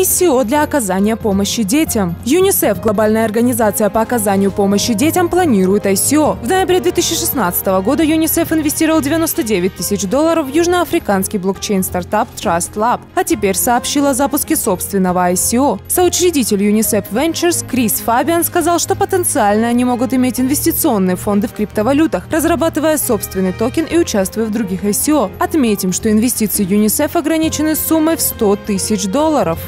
ICO для оказания помощи детям. ЮНИСЕФ, глобальная организация по оказанию помощи детям, планирует ICO. В ноябре 2016 года ЮНИСЕФ инвестировал 99 тысяч долларов в южноафриканский блокчейн-стартап Trustlab, а теперь сообщил о запуске собственного ICO. Соучредитель UNICEF Ventures Крис Фабиан сказал, что потенциально они могут иметь инвестиционные фонды в криптовалютах, разрабатывая собственный токен и участвуя в других ICO. Отметим, что инвестиции ЮНИСЕФ ограничены суммой в 100 тысяч долларов.